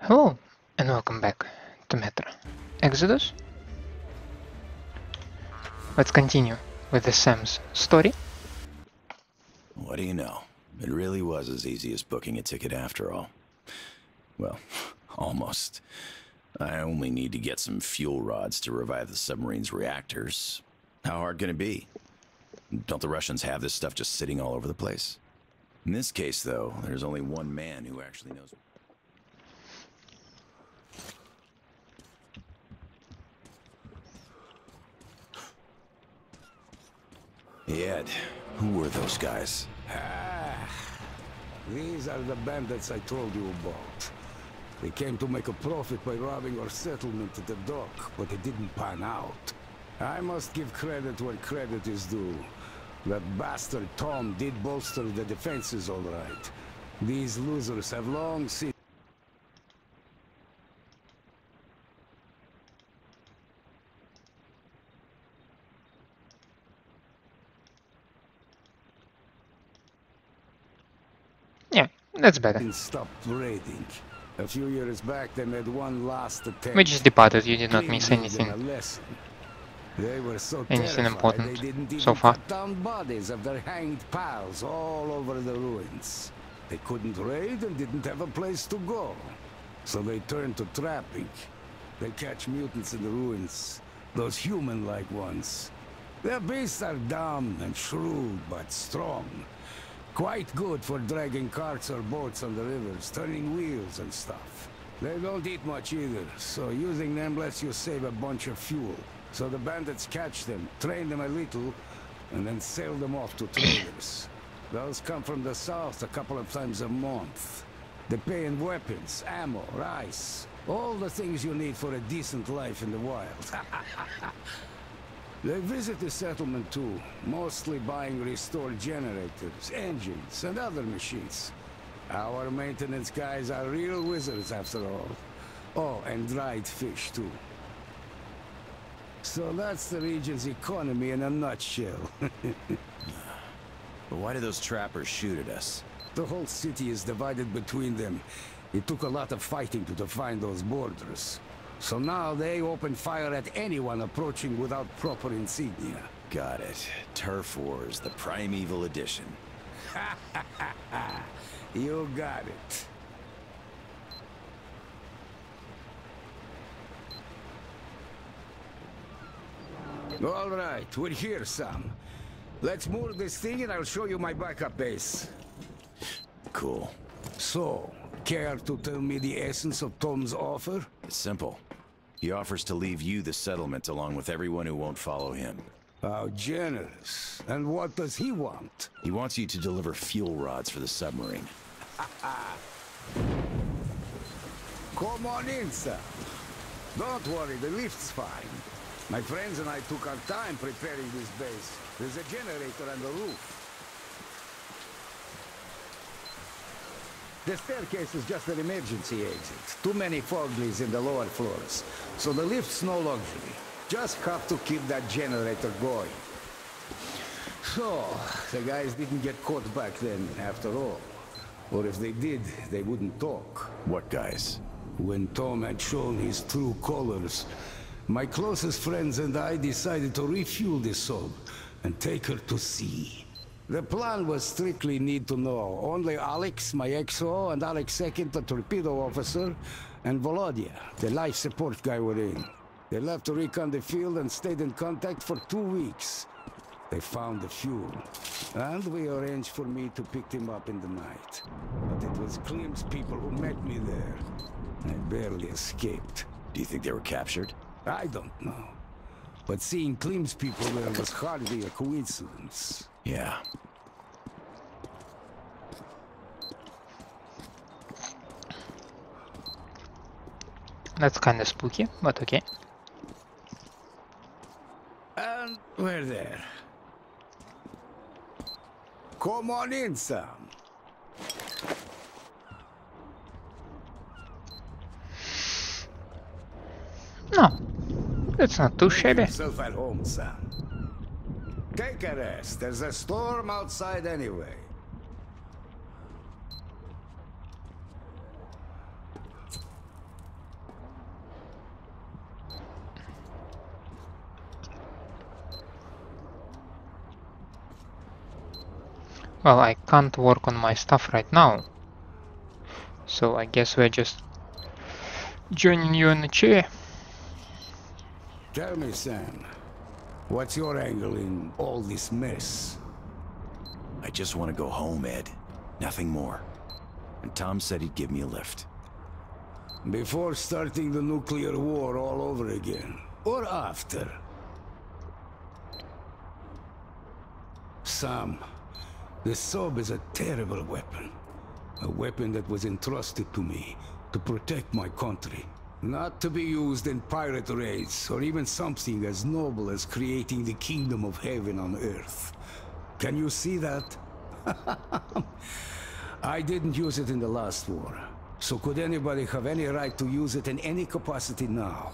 Hello, and welcome back to Metro Exodus. Let's continue with the Sam's story. What do you know? It really was as easy as booking a ticket after all. Well, almost. I only need to get some fuel rods to revive the submarine's reactors. How hard can it be? Don't the Russians have this stuff just sitting all over the place? In this case, though, there's only one man who actually knows. Ed, who were those guys? Ah, these are the bandits I told you about. They came to make a profit by robbing our settlement at the dock, but it didn't pan out. I must give credit where credit is due. That bastard Tom did bolster the defenses all right. These losers have long since... Yeah, that's better. A few years back, they made one last attempt. We just departed, you did not miss anything. They were so Anything important they didn't even so far? down bodies of their hanged pals all over the ruins. They couldn't raid and didn't have a place to go. So they turned to trapping. They catch mutants in the ruins, those human-like ones. Their beasts are dumb and shrewd, but strong. Quite good for dragging carts or boats on the rivers, turning wheels and stuff. They don't eat much either, so using them lets you save a bunch of fuel. So the bandits catch them, train them a little, and then sail them off to traders. Those come from the south a couple of times a month. They pay in weapons, ammo, rice, all the things you need for a decent life in the wild. They visit the settlement too, mostly buying restored generators, engines, and other machines. Our maintenance guys are real wizards after all. Oh, and dried fish too. So that's the region's economy in a nutshell. But why did those trappers shoot at us? the whole city is divided between them. It took a lot of fighting to define those borders. So now they open fire at anyone approaching without proper insignia. Got it. Turf Wars, the primeval edition. You got it. All right, we're here, Sam. Let's move this thing and I'll show you my backup base. Cool. So, care to tell me the essence of Tom's offer? It's simple. He offers to leave you the settlement along with everyone who won't follow him. How generous. And what does he want? He wants you to deliver fuel rods for the submarine. Come on in, sir. Don't worry, the lift's fine. My friends and I took our time preparing this base. There's a generator on the roof. The staircase is just an emergency exit. Too many foglies in the lower floors. So the lift's no luxury. Just have to keep that generator going. So, the guys didn't get caught back then, after all. Or if they did, they wouldn't talk. What guys? When Tom had shown his true colors, my closest friends and I decided to refuel the soul and take her to sea. The plan was strictly need to know. Only Alex, my XO, and Alex Second, the torpedo officer, and Volodya, the life support guy, were in. They left to recon the field and stayed in contact for two weeks. They found the fuel, and we arranged for me to pick them up in the night. But it was Klim's people who met me there. I barely escaped. Do you think they were captured? I don't know. But seeing Klim's people there was hardly a coincidence. Yeah. That's kinda spooky, but okay. And we're there. Come on in, Sam. No, it's not too Make shabby. yourself at home, Sam. Take a rest. There's a storm outside anyway. Well, I can't work on my stuff right now. So I guess we're just joining you in the chair. Tell me, Sam what's your angle in all this mess? I just want to go home, Ed. Nothing more. And Tom said he'd give me a lift. Before starting the nuclear war all over again, or after? Sam, the Sob is a terrible weapon. A weapon that was entrusted to me to protect my country. Not to be used in pirate raids, or even something as noble as creating the kingdom of heaven on earth. Can you see that? I didn't use it in the last war. So could anybody have any right to use it in any capacity now?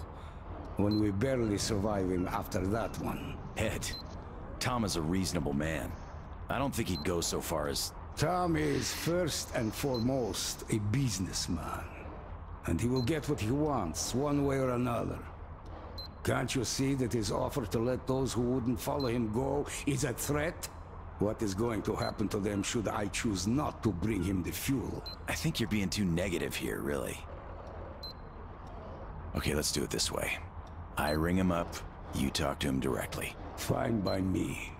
When we're barely surviving after that one. Ed, Tom is a reasonable man. I don't think he'd go so far as... Tom is first and foremost a businessman. And he will get what he wants, one way or another. Can't you see that his offer to let those who wouldn't follow him go is a threat? What is going to happen to them should I choose not to bring him the fuel? I think you're being too negative here, really. Okay, let's do it this way. I ring him up, you talk to him directly. Fine by me.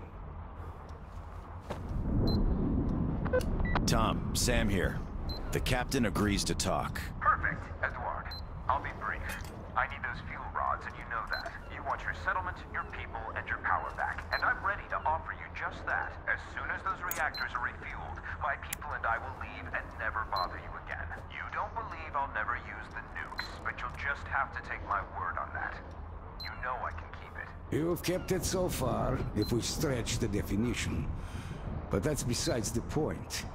Tom, Sam here. The captain agrees to talk. Perfect, Edward. I'll be brief. I need those fuel rods, and you know that. You want your settlement, your people, and your power back. And I'm ready to offer you just that. As soon as those reactors are refueled, my people and I will leave and never bother you again. You don't believe I'll never use the nukes, but you'll just have to take my word on that. You know I can keep it. You've kept it so far, if we stretch the definition. But that's besides the point.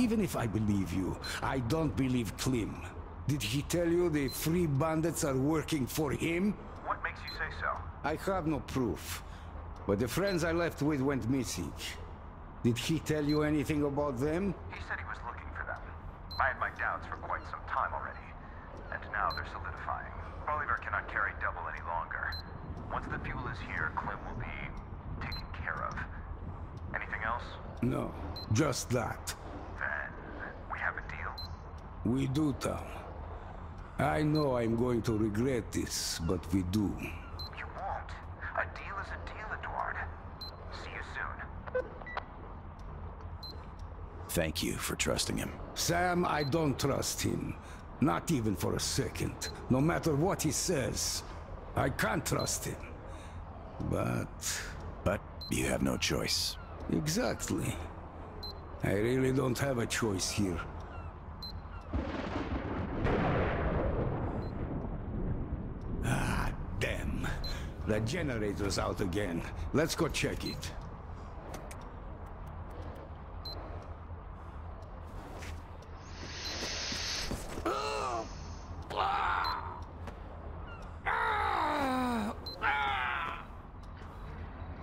Even if I believe you, I don't believe Klim. Did he tell you the free bandits are working for him? What makes you say so? I have no proof. But the friends I left with went missing. Did he tell you anything about them? He said he was looking for them. I had my doubts for quite some time already. And now they're solidifying. Bolivar cannot carry double any longer. Once the fuel is here, Klim will be taken care of. Anything else? No, just that. Then we have a deal. We do, Tom. I know I'm going to regret this, but we do. You won't. A deal is a deal, Eduard. See you soon. Thank you for trusting him. Sam, I don't trust him. Not even for a second. No matter what he says. I can't trust him. But... But you have no choice. Exactly. I really don't have a choice here. Ah, damn. The generator's out again. Let's go check it.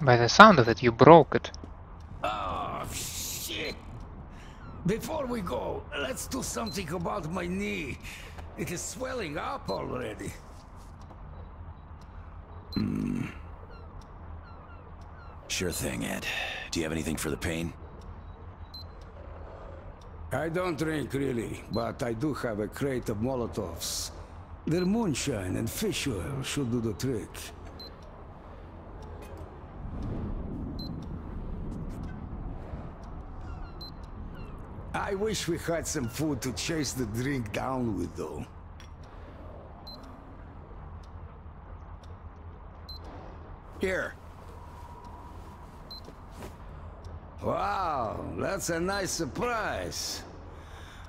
By the sound of it, you broke it. Oh, shit. Before we go, let's do something about my knee. It is swelling up already. Hmm. Sure thing, Ed. Do you have anything for the pain? I don't drink really, but I do have a crate of Molotovs. Their moonshine and fish oil should do the trick. I wish we had some food to chase the drink down with, though. Here. Wow, that's a nice surprise.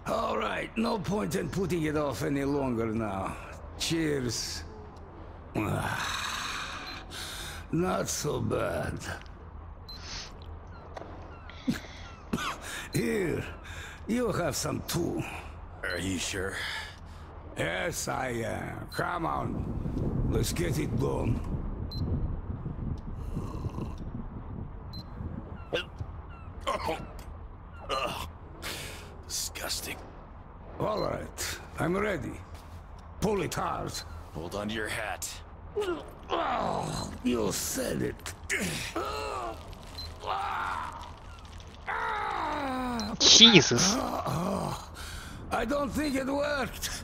All right, no point in putting it off any longer now. Cheers. Not so bad. Here, you have some too. Are you sure? Yes, I am. Come on, let's get it done. Disgusting. All right, I'm ready. Pull it hard. Hold on to your hat. Oh, you said it. Jesus. I don't think it worked.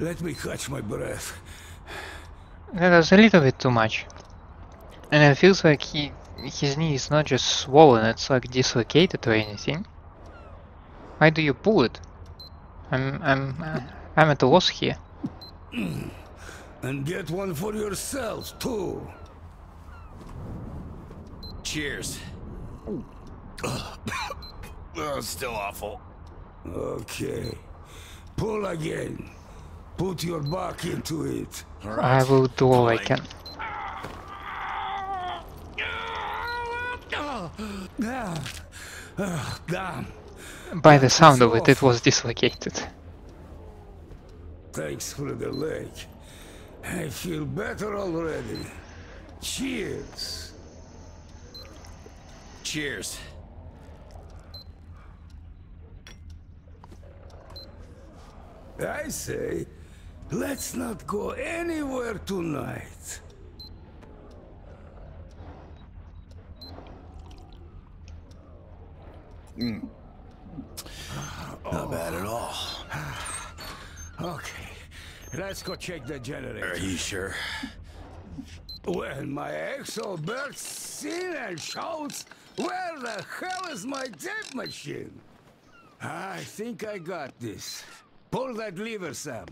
Let me catch my breath. That was a little bit too much. And it feels like he his knee is not just swollen, it's like dislocated or anything. Why do you pull it? I'm I'm uh, I'm at a loss here. And get one for yourself, too. Cheers. oh, still awful. Okay. Pull again. Put your back into it. I will do all I can. Ah, damn. By the sound of it, it was dislocated. Thanks for the leg. I feel better already. Cheers. Cheers. I say, let's not go anywhere tonight. Hmm. Not bad at all. Okay, let's go check the generator. Are you sure? When my XO bursts in and shouts, Where the hell is my tape machine? I think I got this. Pull that lever, Sam.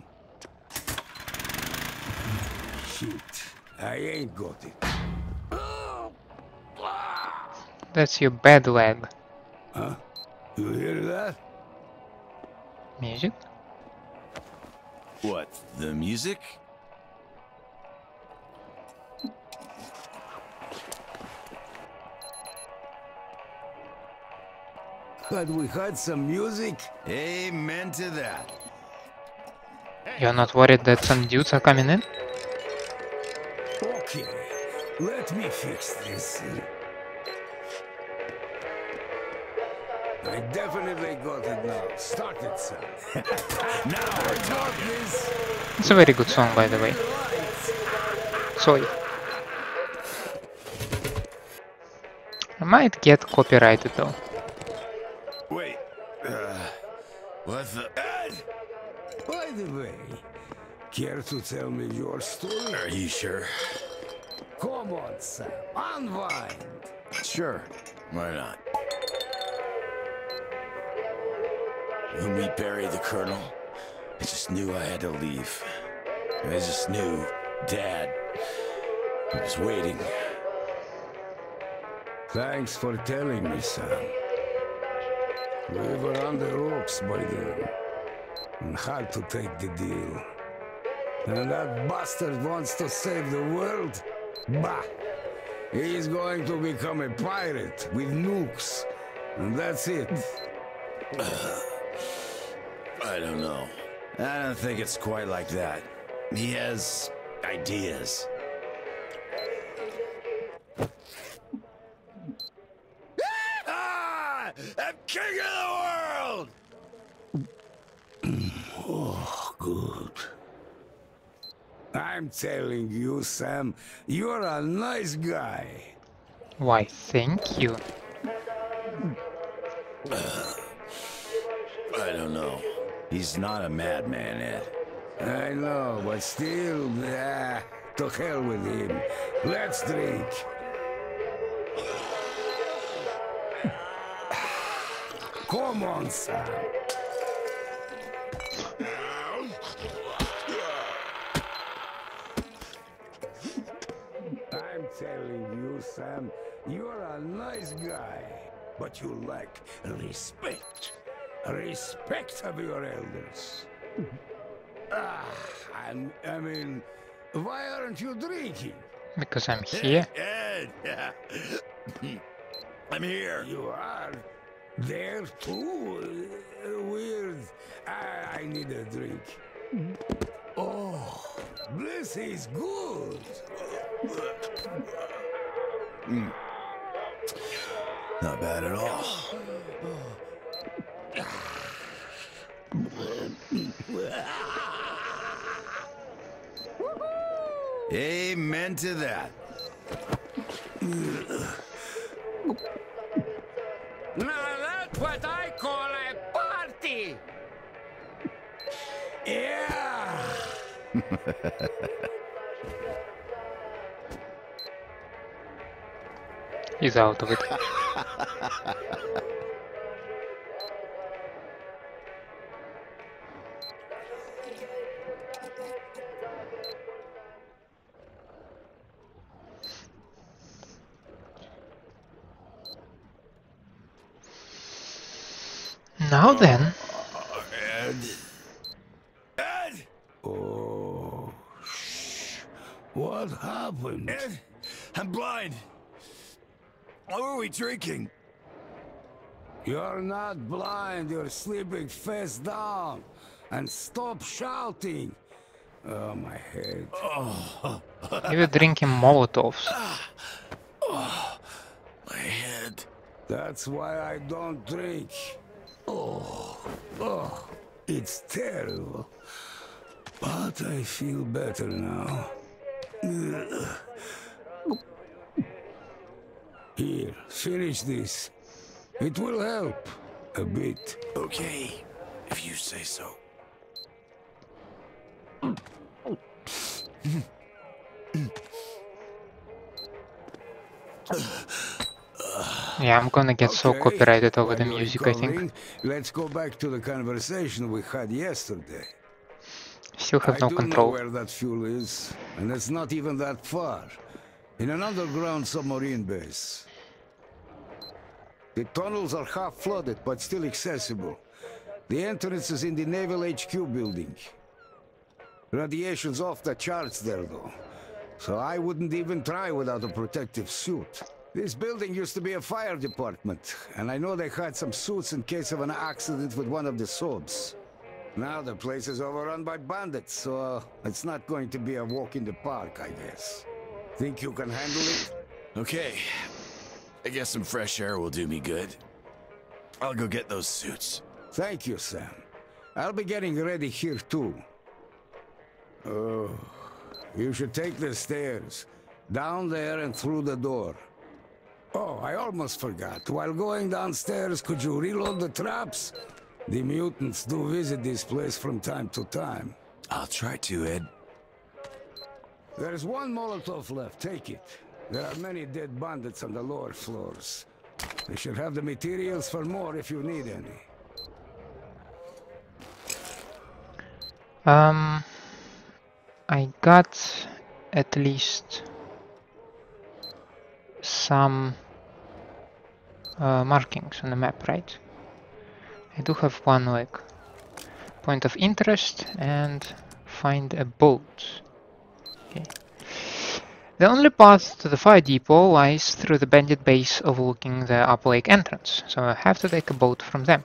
Shit, I ain't got it. That's your bad leg. Huh? You hear that? Music? What, the music? But we had some music? Amen to that. You're not worried that some dudes are coming in? Okay, let me fix this. I definitely got it now. Start it, Sam. Now we're Got this. It's a very good song, by the way. Sorry. I might get copyrighted though. Wait. Uh, what the? Ed! By the way, care to tell me your story? Are you sure? Come on, Sam. Unwind. Sure. Why not? When we buried the colonel, I just knew I had to leave. I just knew Dad was waiting. Thanks for telling me, Sam. We were on the ropes by then. And had to take the deal. And that bastard wants to save the world? Bah! He's going to become a pirate with nukes. And that's it. Uh, I don't know. I don't think it's quite like that. He has ideas. ah! I'm king of the world! Oh, good. I'm telling you, Sam, you're a nice guy. Why, thank you. I don't know. He's not a madman, Ed. I know, but still, ah, to hell with him. Let's drink. Come on, Sam. I'm telling you, Sam, you're a nice guy, but you lack respect. Respect of your elders. Ah, I'm, I mean, why aren't you drinking? Because I'm here. Ed! I'm here. You are there too? Uh, Weird. I, I need a drink. Oh, this is good. Not bad at all. Amen to that. Now that's what I call a party! Yeah! He's out of it. Now then, Ed. Ed! Oh, shh. What happened? Ed! I'm blind. What were we drinking? You're not blind, you're sleeping face down. And stop shouting. Oh, my head. Oh. you were drinking Molotovs. Oh, My head. That's why I don't drink. Oh, oh, it's terrible. But I feel better now. Here, finish this. It will help. A bit. Okay, if you say so. Yeah, I'm gonna get so Okay, copyrighted over the music, I think. Let's go back to the conversation we had yesterday. Still have I no control. where that fuel is, and it's not even that far. In an underground submarine base. The tunnels are half flooded, but still accessible. The entrance is in the Naval HQ building. Radiation's off the charts there, though. So I wouldn't even try without a protective suit. This building used to be a fire department, and I know they had some suits in case of an accident with one of the subs. Now the place is overrun by bandits, so uh, it's not going to be a walk in the park, I guess. Think you can handle it? Okay. I guess some fresh air will do me good. I'll go get those suits. Thank you, Sam. I'll be getting ready here too. Oh, you should take the stairs. Down there and through the door. Oh, I almost forgot. While going downstairs, could you reload the traps? The mutants do visit this place from time to time. I'll try to, Ed. There's one Molotov left. Take it. There are many dead bandits on the lower floors. They should have the materials for more if you need any. Um, I got at least some uh, markings on the map, right? I do have one like point of interest and find a boat. Okay. The only path to the fire depot lies through the bandit base overlooking the upper lake entrance, so I have to take a boat from them.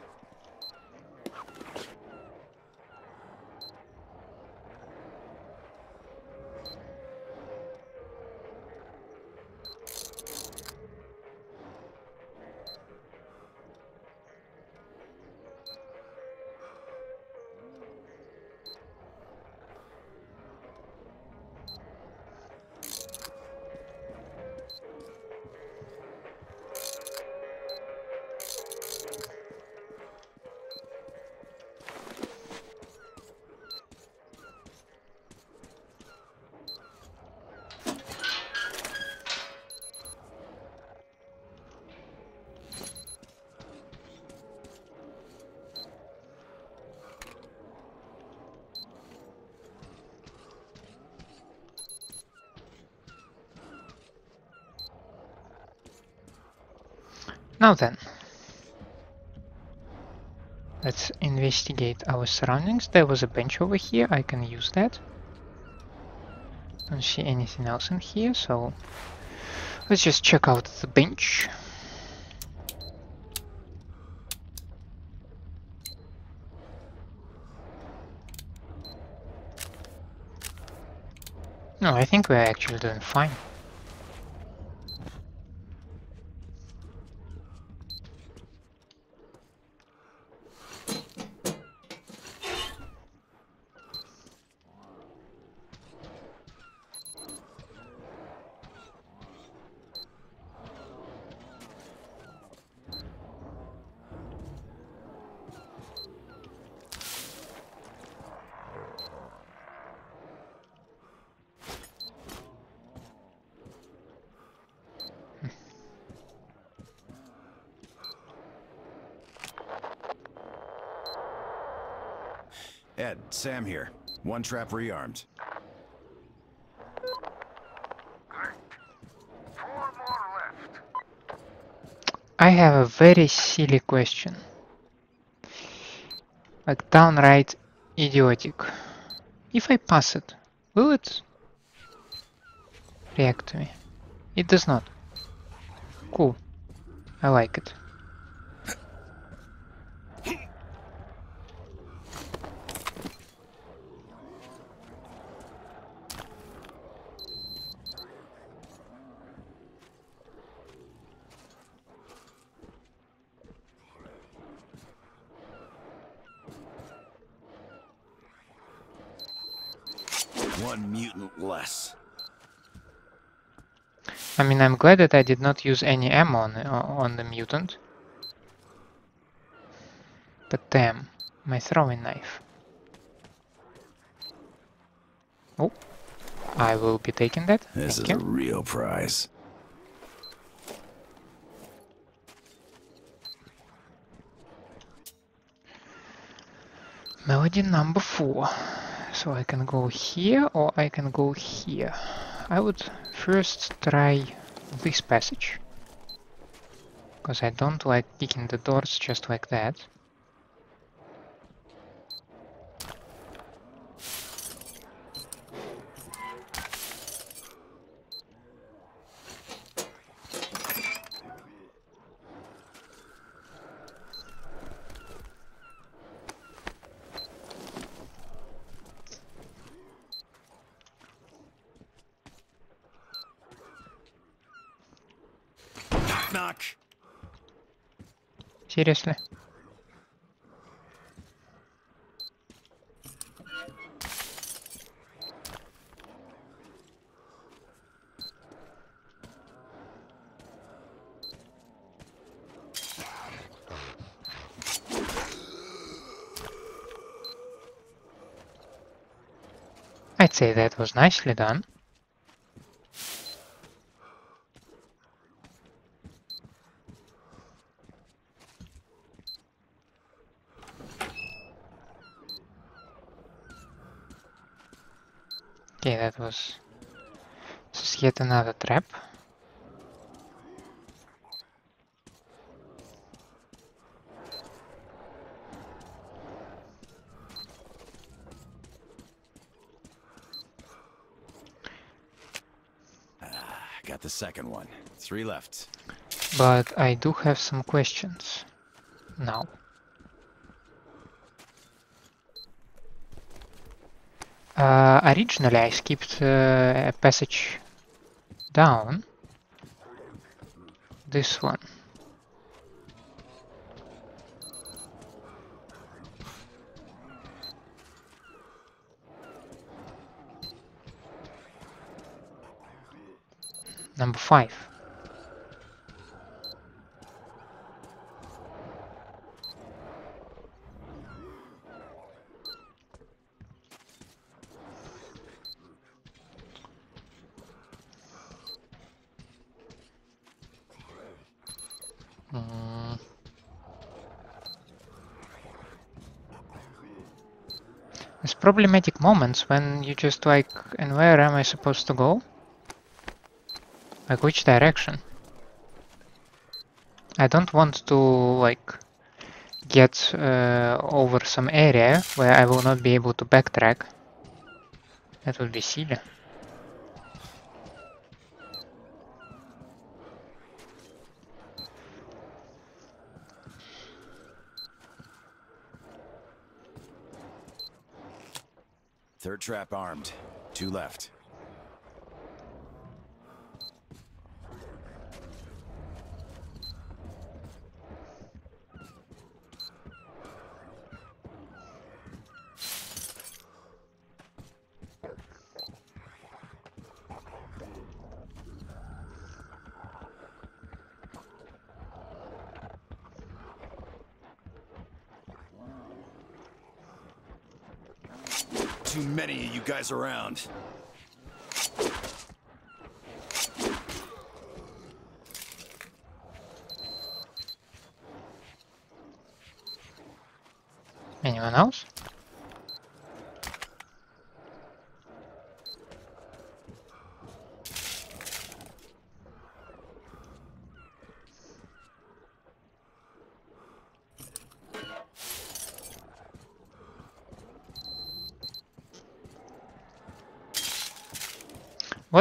Now then, let's investigate our surroundings. There was a bench over here, I can use that. Don't see anything else in here, so let's just check out the bench. No, I think we're actually doing fine. One trap rearmed. I have a very silly question. Like downright idiotic. If I pass it, will it react to me? It does not. Cool. I like it. One mutant less. I mean, I'm glad that I did not use any ammo on, on the mutant. But damn, my throwing knife. Oh, I will be taking that. This Thank is you. a real prize. Melody number four. So I can go here or I can go here. I would first try this passage. Because I don't like picking the doors just like that. Seriously? I'd say that was nicely done. Was... This is yet another trap. Ah, got the second one. Three left. But I do have some questions now. Uh, originally I skipped uh, a passage down. This one. Number 5. Problematic moments when you just like, and where am I supposed to go? Like which direction? I don't want to like get uh, over some area where I will not be able to backtrack. That would be silly. Trap armed. Two left. Too many of you guys around. Anyone else?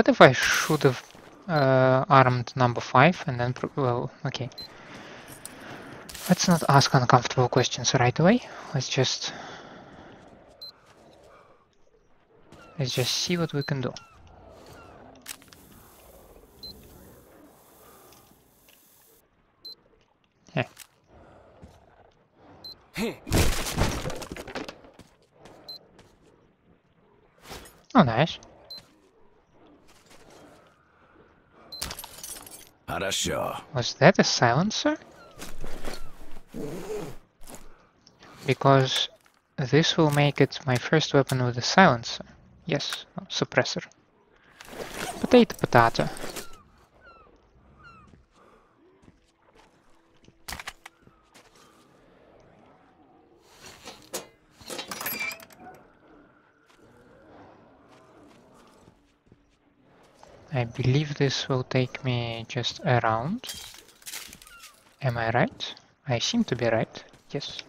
What if I should have uh, armed number 5 and then... Well, okay. Let's not ask uncomfortable questions right away. Let's just... Let's just see what we can do. Was that a silencer? Because this will make it my first weapon with a silencer. Yes, suppressor. Potato, potato. I believe this will take me just around. Am I right? I seem to be right. Yes.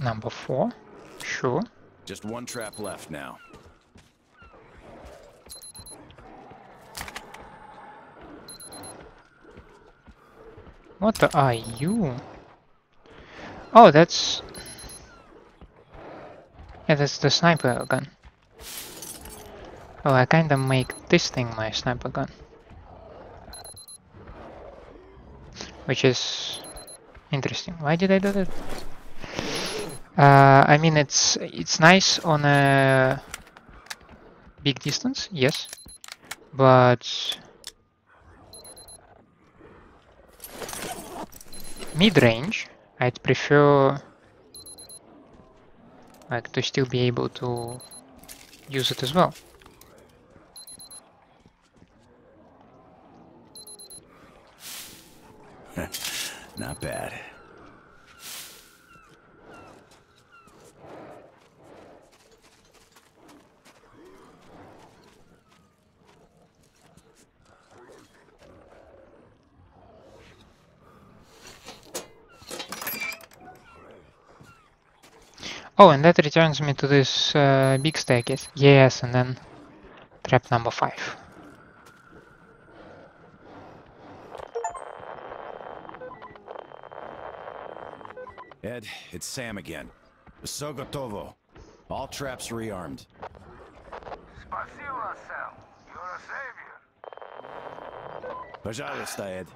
Number four. Sure. Just one trap left now. What are you? Oh, that's... Yeah, that's the sniper gun. Oh, I kinda make this thing my sniper gun. Which is interesting. Why did I do that? Uh, I mean, it's it's nice on a big distance, yes, but mid-range, I'd prefer like to still be able to use it as well. Not bad. Oh, and that returns me to this uh, big staircase. Yes, and then trap number five. Ed, it's Sam again. Все готово. All traps rearmed. Спасибо, Sam. You're a savior. Пожалуйста, Ed.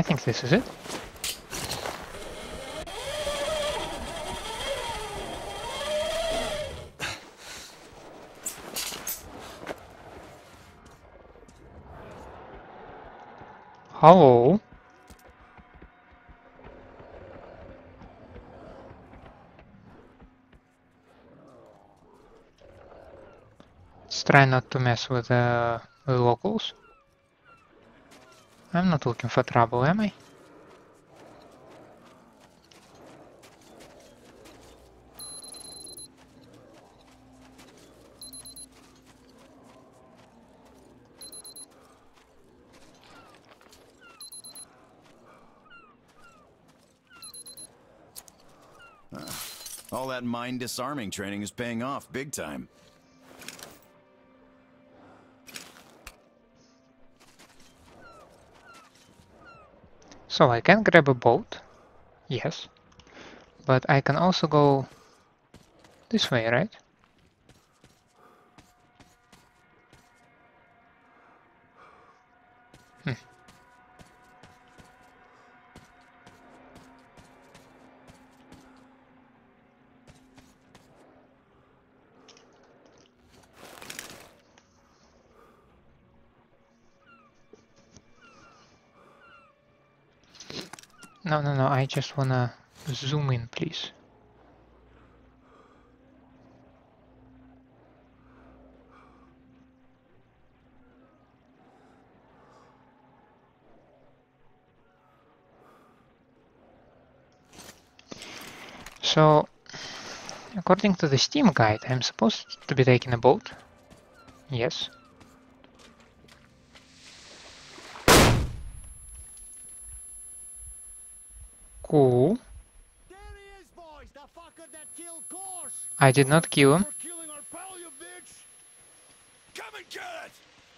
I think this is it. Hello. Let's try not to mess with uh, the locals. I'm not looking for trouble, am I? All that mind disarming training is paying off big time. So I can grab a boat, yes, but I can also go this way, right? Just wanna zoom in, please. So, according to the Steam guide, I'm supposed to be taking a boat. Yes. Cool. There he is, boys! The fucker that killed Korzh! I did not kill him.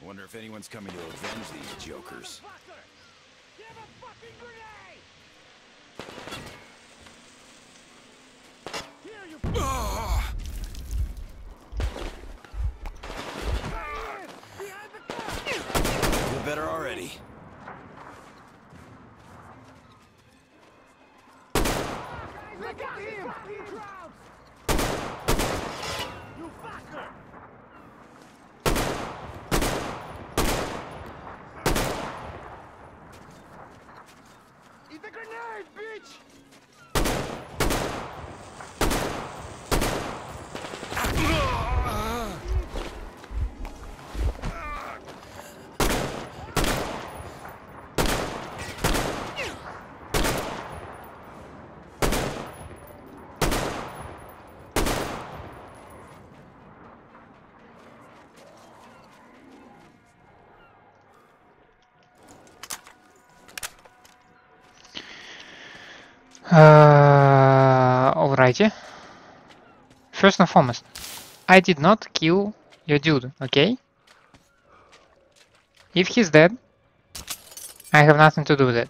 Wonder if anyone's coming to avenge these jokers. Fucker! Give a fucking grenade! Here, you Ah! behind the car! Feel better already. Look at him! You fucker! Eat the grenade, bitch! Alrighty. First and foremost, I did not kill your dude, okay? If he's dead, I have nothing to do with it.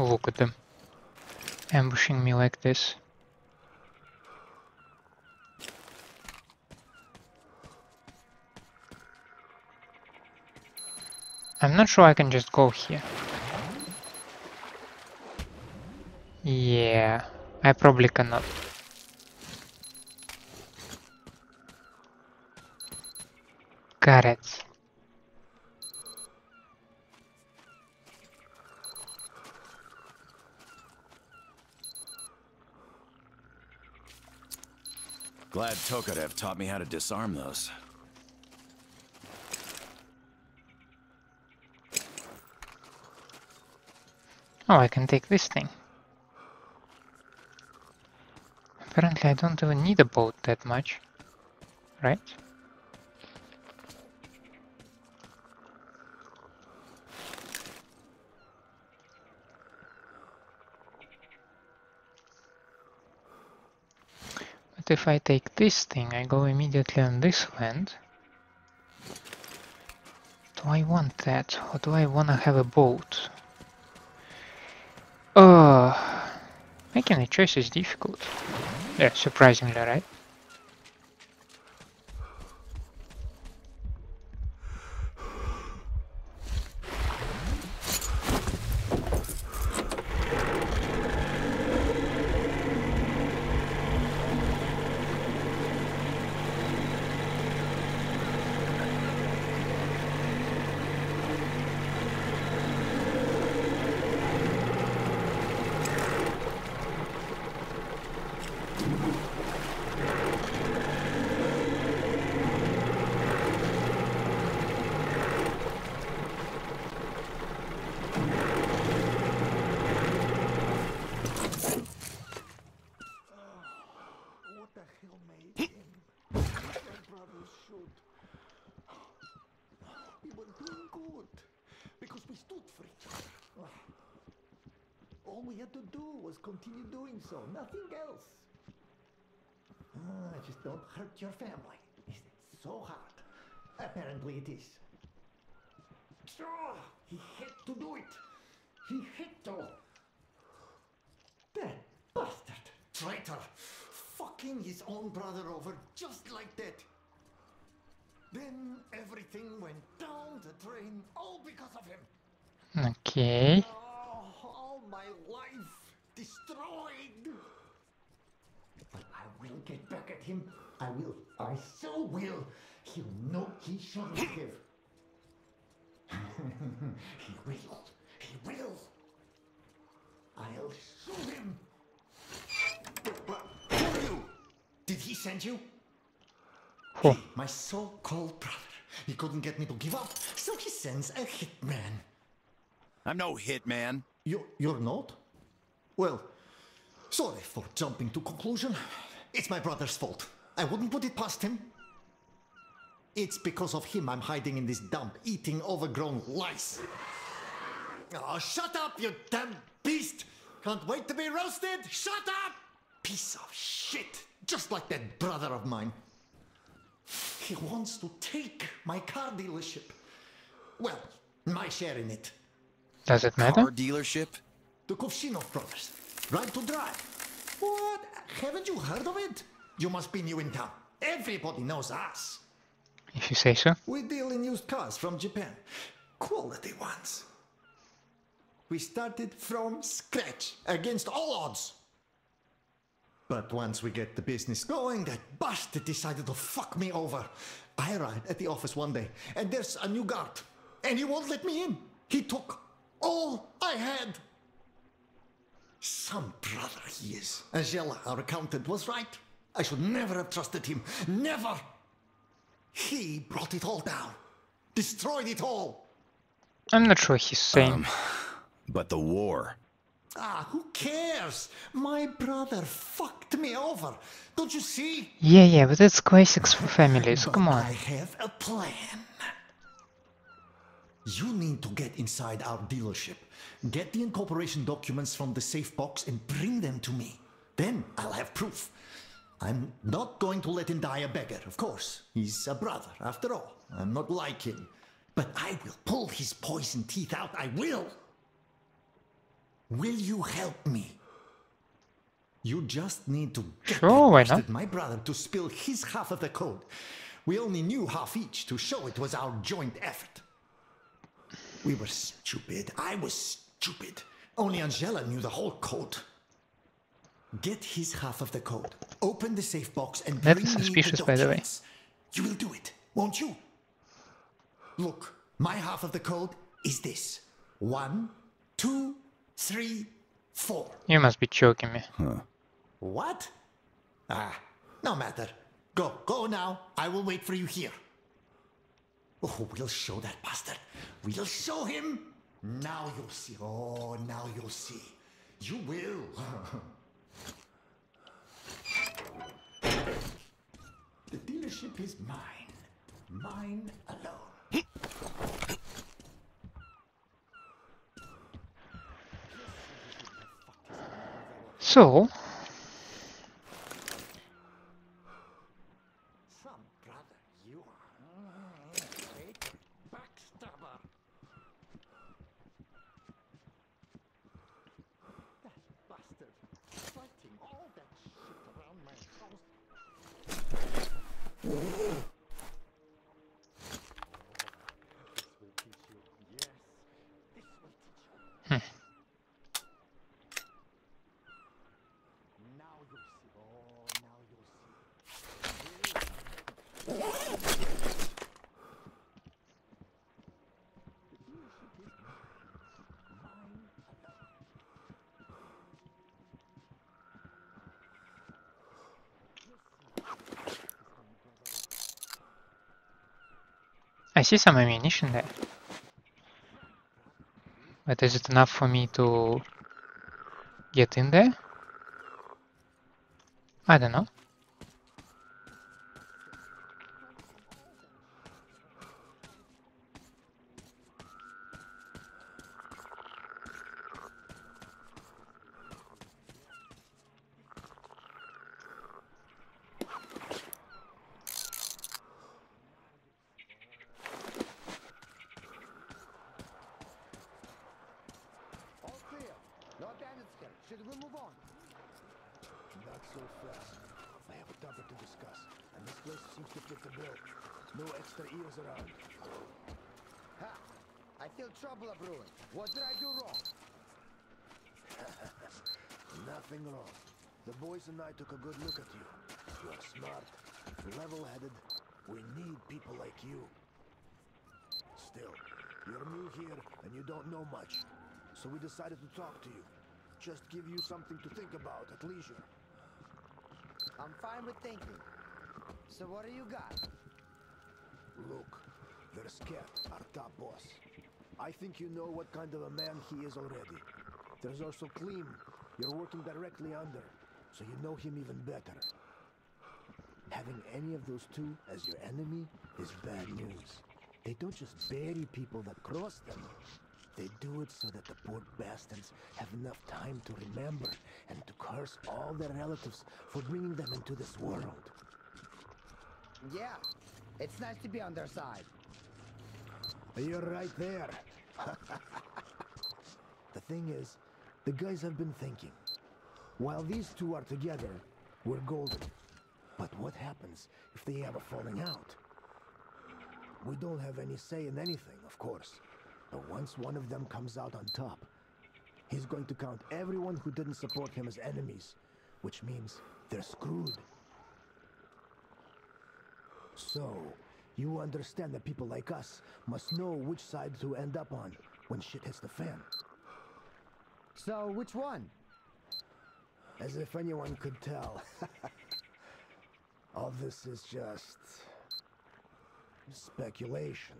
Look at them. Ambushing me like this. I'm not sure I can just go here. Yeah, I probably cannot. Got it. Glad Tokarev taught me how to disarm those. Oh, I can take this thing. Apparently I don't even need a boat that much. Right? If I take this thing, I go immediately on this land. Do I want that? Or do I want to have a boat? Uh, making a choice is difficult. Yeah, surprisingly, right? all we had to do was continue doing so, nothing else. Uh, just don't hurt your family. It's so hard. Apparently it is. So, he had to do it. He had to. That bastard. Traitor. Fucking his own brother over just like that. Then everything went down the drain all because of him. Okay all my life destroyed. But I will get back at him. I will. I so will. He'll know he shouldn't have. he will. He will. I'll show him. But, but who are you? Did he send you? Фу. My so-called brother. He couldn't get me to give up, so he sends a hitman. I'm no hitman. You, you're not? Well, sorry for jumping to conclusion. It's my brother's fault. I wouldn't put it past him. It's because of him I'm hiding in this dump, eating overgrown lice. Oh, shut up, you damn beast! Can't wait to be roasted! Shut up! Piece of shit! Just like that brother of mine. He wants to take my car dealership. Well, my share in it. Does it matter? Car dealership? The Kovshinov brothers. Right to drive. What? Haven't you heard of it? You must be new in town. Everybody knows us. If you say so. We deal in used cars from Japan. Quality ones. We started from scratch, against all odds. But once we get the business going, that bastard decided to fuck me over. I arrived at the office one day, and there's a new guard, and he won't let me in. He took all I had. Some brother he is. Angela, our accountant, was right. I should never have trusted him. Never! He brought it all down. Destroyed it all. I'm not sure he's saying. But the war. Ah, who cares? My brother fucked me over. Don't you see? Yeah, yeah, but it's classics for families. But Come on. I have a plan. You need to get inside our dealership, get the incorporation documents from the safe box, and bring them to me. Then I'll have proof. I'm not going to let him die a beggar, of course. He's a brother, after all. I'm not like him. But I will pull his poison teeth out. I will. Will you help me? You just need to get Sure, why not? my brother to spill his half of the code. We only knew half each to show it was our joint effort. We were stupid. I was stupid. Only Angela knew the whole code. Get his half of the code. Open the safe box and That bring is me the suspicious, by the way. You will do it, won't you? Look, my half of the code is this: one, two, three, four. You must be joking me. What? Ah, no matter. Go, go now. I will wait for you here. Oh, we'll show that bastard. We'll show him. Now you'll see. Oh, now you'll see. You will. the dealership is mine. Mine alone. So, Some brother you are. Fake backstabber. That bastard fighting all that shit around my house. This will teach you. Yes, this will teach you. Now you'll see. Oh, now you'll see. I see some ammunition there. But is it enough for me to get in there? I don't know. All clear. No damage here. Should we move on? Not so fast. I have a topic to discuss, and this place seems to fit the bill. No extra ears around. Ha! I feel trouble brewing. What did I do wrong? Nothing wrong. The boys and I took a good look at you. You are smart, level-headed. We need people like you. Still, you're new here and you don't know much. So we decided to talk to you. Just give you something to think about at leisure. I'm fine with thinking. So what do you got? Look, there's Ket, our top boss. I think you know what kind of a man he is already. There's also Klim. You're working directly under, so you know him even better. Having any of those two as your enemy is bad news. They don't just bury people that cross them. They do it so that the poor bastards have enough time to remember and to curse all their relatives for bringing them into this world. Yeah, it's nice to be on their side. You're right there. the thing is, the guys have been thinking. While these two are together, we're golden. But what happens if they have a falling out? We don't have any say in anything, of course. But once one of them comes out on top, he's going to count everyone who didn't support him as enemies, which means they're screwed. So, you understand that people like us must know which side to end up on when shit hits the fan. So which one? As if anyone could tell. All this is just speculation.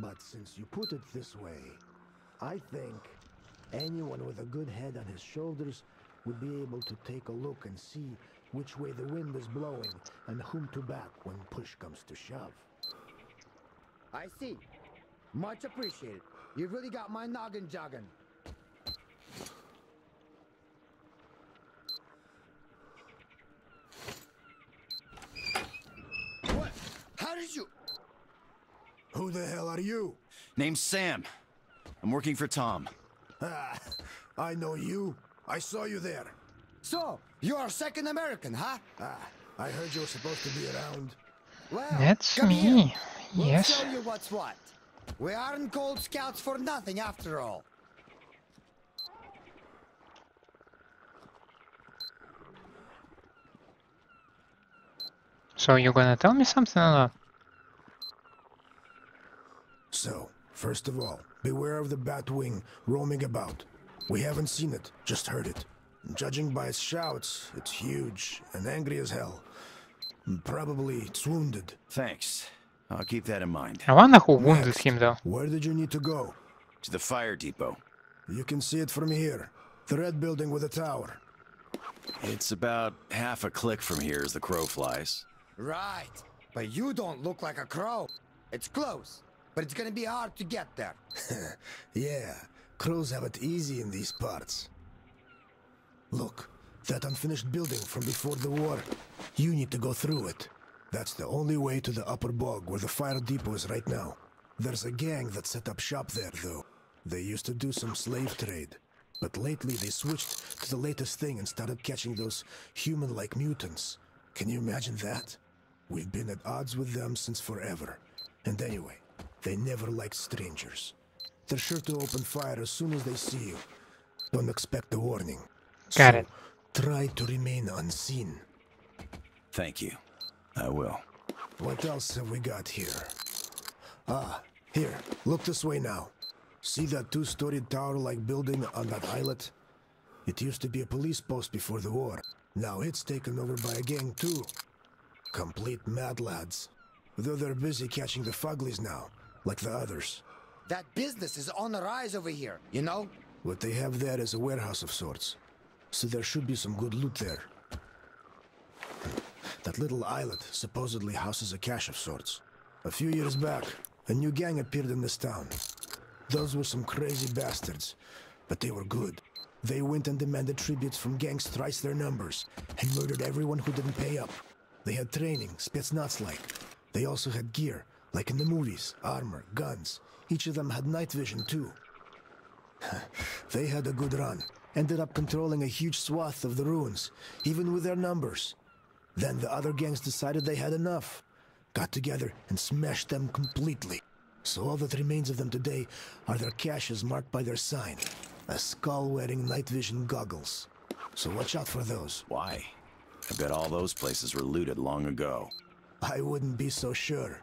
But since you put it this way, I think anyone with a good head on his shoulders would be able to take a look and see which way the wind is blowing and whom to back when push comes to shove. I see. Much appreciated. You've really got my noggin jogging. What? How did you... Who the hell are you? Name's Sam. I'm working for Tom. Ah, I know you. I saw you there. So, you're a second American, huh? Ah, I heard you were supposed to be around. Well, That's come here. me. We'll Yes. show you what's what. We aren't called scouts for nothing, after all. So you're gonna tell me something or not? So, first of all, beware of the Batwing roaming about. We haven't seen it, just heard it. Judging by its shouts, it's huge and angry as hell. Probably it's wounded. Thanks. I'll keep that in mind. I wonder who wounded Next, him though. Where did you need to go? To the fire depot. You can see it from here. The red building with a tower. It's about half a click from here as the crow flies. Right. But you don't look like a crow. It's close, but it's gonna be hard to get there. Yeah, crows have it easy in these parts. Look, that unfinished building from before the war. You need to go through it. That's the only way to the upper bog where the fire depot is right now. There's a gang that set up shop there, though. They used to do some slave trade. But lately they switched to the latest thing and started catching those human-like mutants. Can you imagine that? We've been at odds with them since forever. And anyway, they never like strangers. They're sure to open fire as soon as they see you. Don't expect a warning. Got So, it. Try to remain unseen. Thank you. I will. What else have we got here? Ah, here, look this way now. See that two storied tower like building on that islet? It used to be a police post before the war. Now it's taken over by a gang too. Complete mad lads. Though they're busy catching the fuglies now, like the others. That business is on the rise over here, you know? What they have there is a warehouse of sorts. So there should be some good loot there. That little islet supposedly houses a cache of sorts. A few years back, a new gang appeared in this town. Those were some crazy bastards, but they were good. They went and demanded tributes from gangs thrice their numbers and murdered everyone who didn't pay up. They had training, Spetsnaz like. They also had gear, like in the movies armor, guns. Each of them had night vision too. They had a good run, ended up controlling a huge swath of the ruins, even with their numbers. Then the other gangs decided they had enough, got together and smashed them completely. So all that remains of them today are their caches marked by their sign, a skull-wearing night vision goggles. So watch out for those. Why? I bet all those places were looted long ago. I wouldn't be so sure.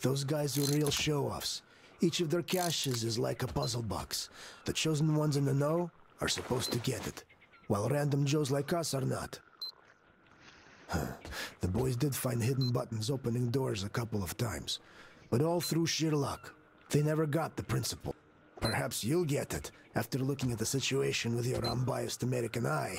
Those guys are real show-offs. Each of their caches is like a puzzle box. The chosen ones in the know are supposed to get it, while random Joes like us are not. Huh. The boys did find hidden buttons opening doors a couple of times, but all through sheer luck. They never got the principle. Perhaps you'll get it after looking at the situation with your unbiased American eye.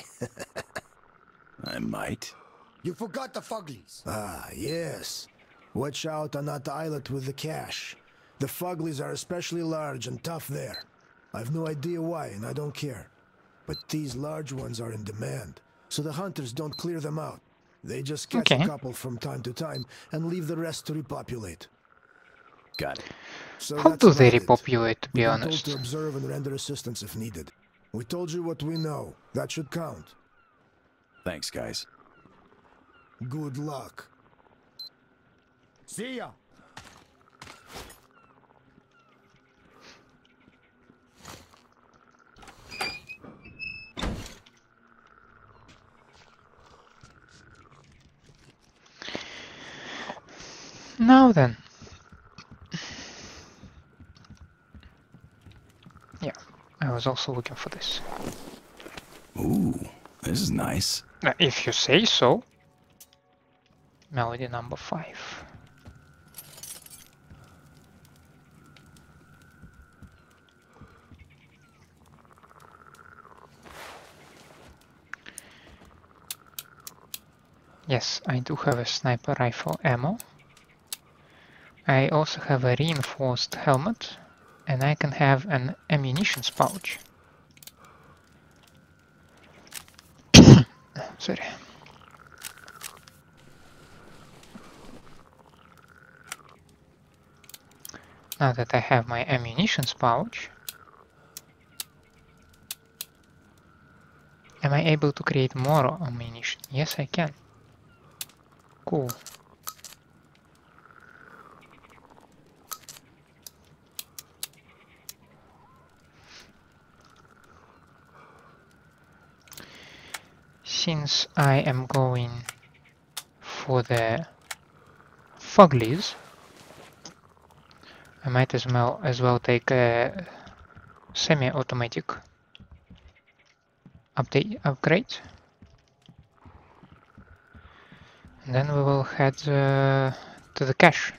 I might. You forgot the Fuglies. ah, yes. Watch out on that islet with the cache. The Fuglies are especially large and tough there. I've no idea why, and I don't care. But these large ones are in demand, so the hunters don't clear them out. They just catch Okay. a couple from time to time and leave the rest to repopulate. Got it. So How do they about it. repopulate, to be We've told honest? to observe and render assistance if needed. We told you what we know. That should count. Thanks, guys. Good luck. See ya. Now then. Yeah, I was also looking for this. Ooh, this is nice. If you say so. Melody number five. Yes, I do have a sniper rifle ammo. I also have a reinforced helmet and I can have an ammunition pouch. Sorry. Now that I have my ammunition pouch, am I able to create more ammunition? Yes, I can. Cool. Since I am going for the Fuglies, I might as well as well take a semi-automatic update upgrade. And then we will head uh, to the cache.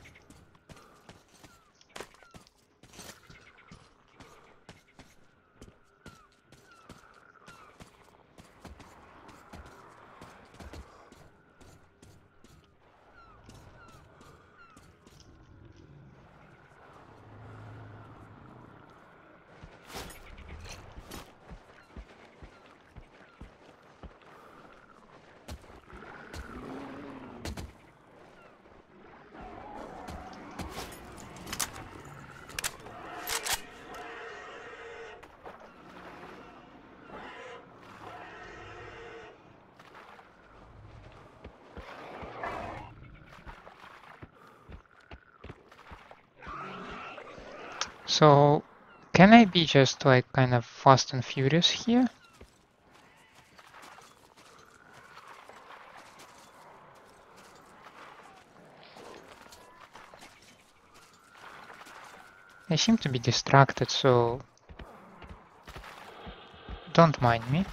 So, can I be just like kind of fast and furious here? I seem to be distracted, so don't mind me.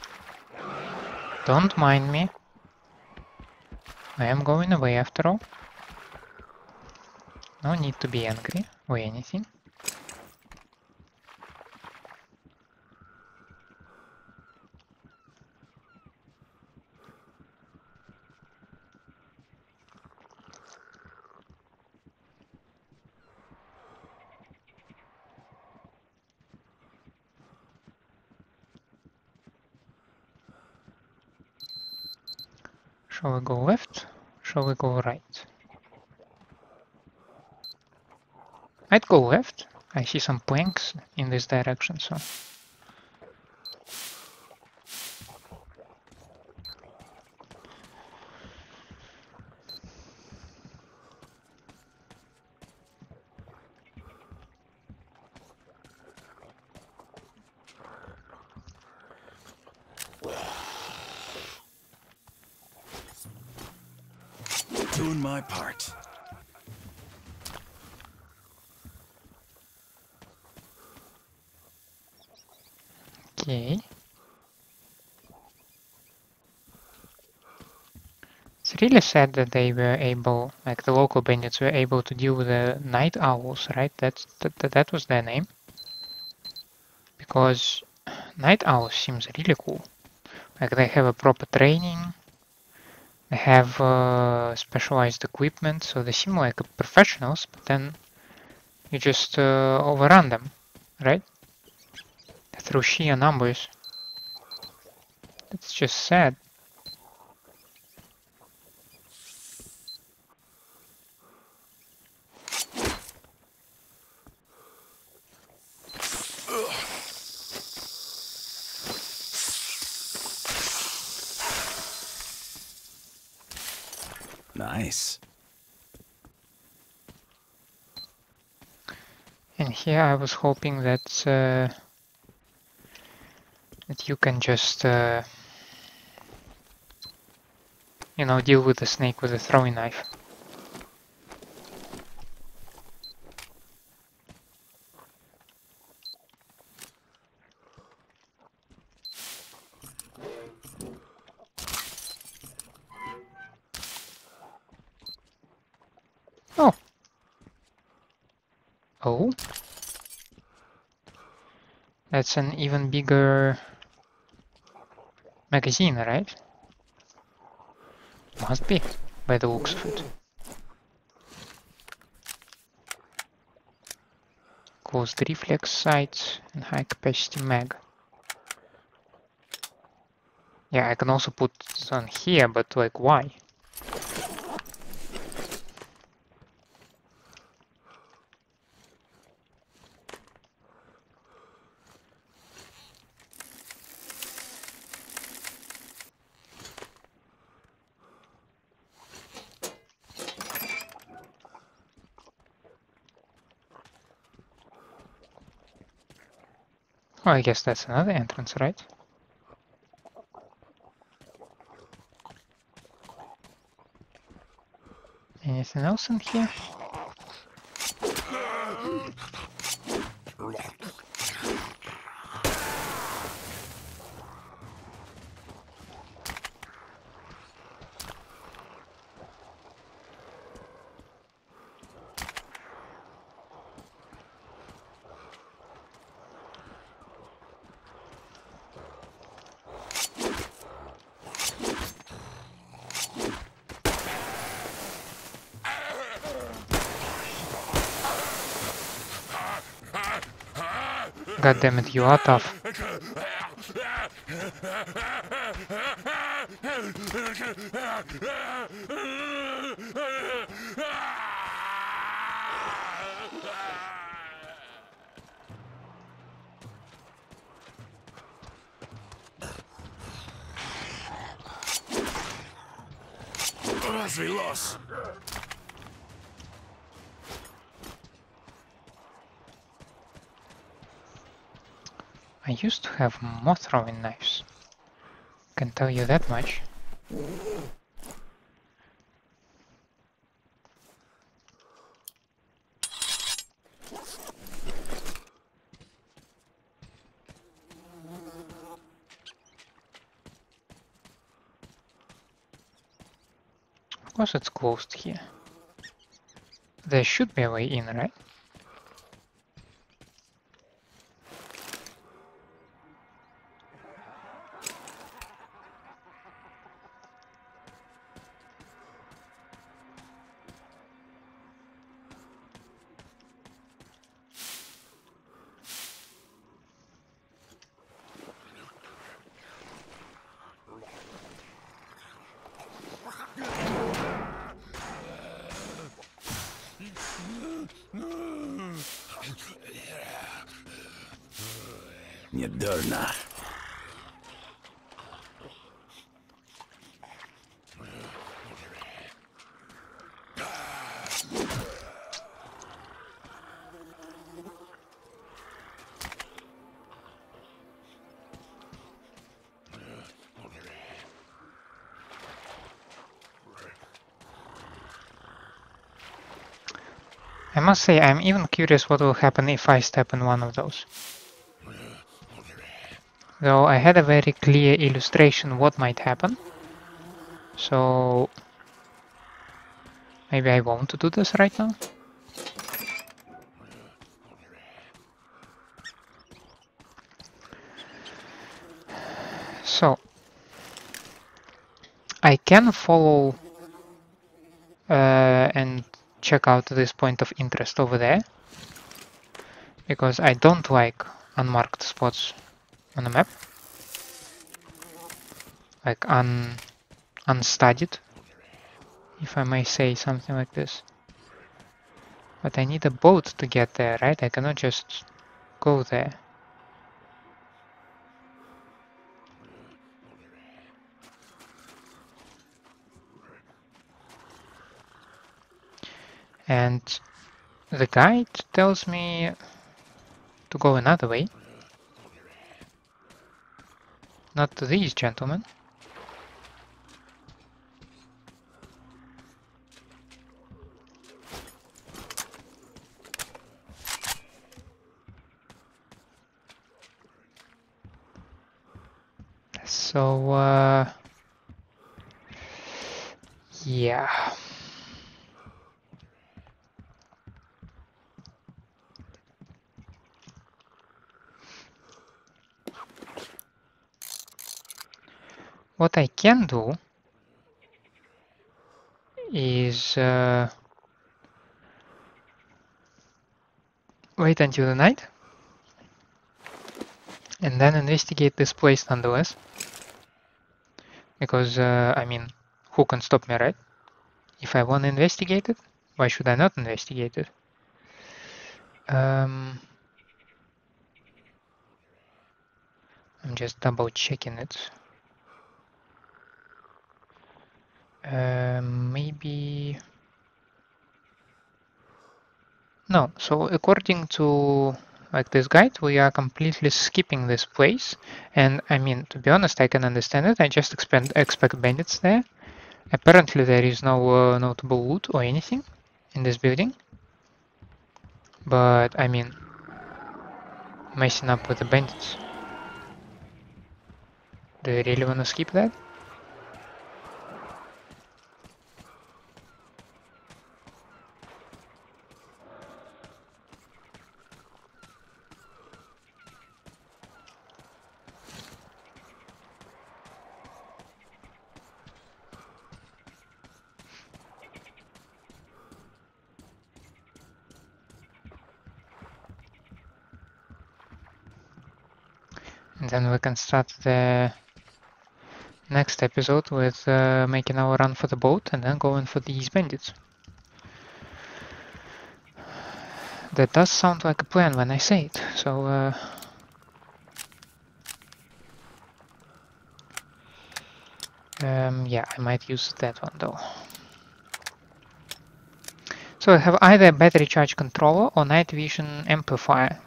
Don't mind me. I am going away after all. No need to be angry or anything. Shall we go left? Shall we go right? I'd go left. I see some planks in this direction, so. doing my part. Okay. It's really sad that they were able, like the local bandits were able to deal with the night owls, right? That's that, that, was their name. Because night owls seems really cool. Like they have a proper training, they have uh, specialized equipment, so they seem like professionals, but then you just uh, overrun them, right? Through sheer numbers. That's just sad. Nice. Here I was hoping that uh, that you can just uh, you know deal with the snake with a throwing knife. Oh. Oh. That's an even bigger magazine, right? Must be, by the looks of it. Closed reflex sights and high capacity mag. Yeah, I can also put this on here, but like why? Oh, I guess that's another entrance, right? Anything else in here? God damn it, you are tough. Razri loss. I used to have more throwing knives. Can tell you that much. Of course it's closed here. There should be a way in, right? Must say, I'm even curious what will happen if I step in one of those. Though I had a very clear illustration what might happen. So... Maybe I won't do this right now. So... I can follow uh, and check out this point of interest over there because I don't like unmarked spots on the map. Like un unstudied if I may say something like this. But I need a boat to get there right? I cannot just go there and the guide tells me to go another way. Not to these gentlemen. So, uh, yeah. What I can do is uh, wait until the night and then investigate this place nonetheless. Because, uh, I mean, who can stop me, right? If I want to investigate it, why should I not investigate it? Um, I'm just double checking it. Um, maybe. No so according to like this guide we are completely skipping this place. And I mean to be honest I can understand it. I just expect expect bandits there. Apparently there is no uh, notable loot or anything in this building. But I mean messing up with the bandits. Do you really want to skip that? And then we can start the next episode with uh, making our run for the boat and then going for these bandits. That does sound like a plan when I say it, so... Uh, um, yeah, I might use that one though. So I have either battery charge controller or night vision amplifier.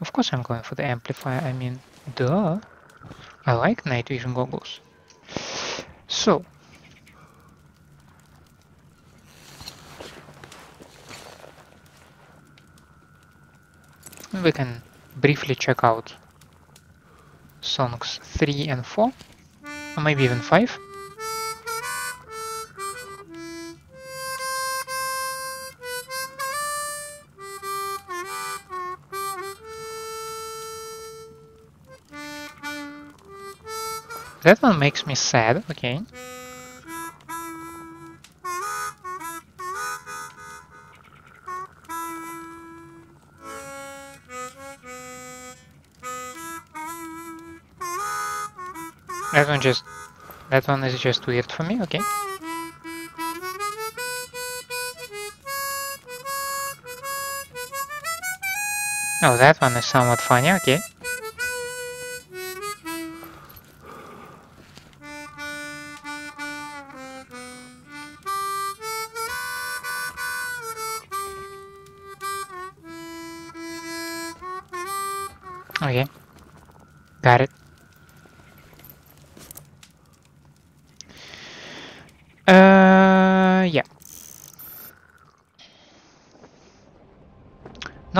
Of course I'm going for the amplifier, I mean, duh. I like night vision goggles. So. We can briefly check out songs 3 and 4, or maybe even 5. That one makes me sad, okay. That one just... That one is just weird for me, okay. Oh, that one is somewhat funny, okay.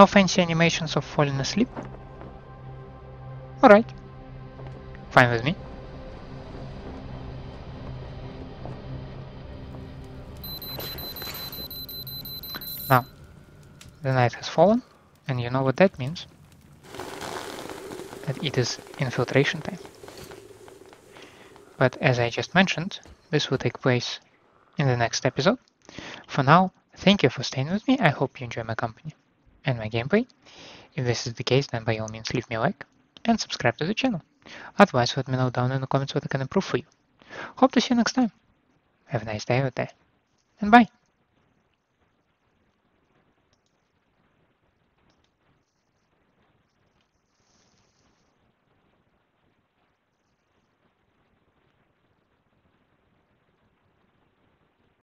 No fancy animations of falling asleep? Alright. Fine with me. Now, the night has fallen, and you know what that means. That it is infiltration time. But as I just mentioned, this will take place in the next episode. For now, thank you for staying with me. I hope you enjoy my company and my gameplay. If this is the case, then by all means leave me a like and subscribe to the channel. Otherwise, let me know down in the comments what I can improve for you. Hope to see you next time. Have a nice day out there, and bye!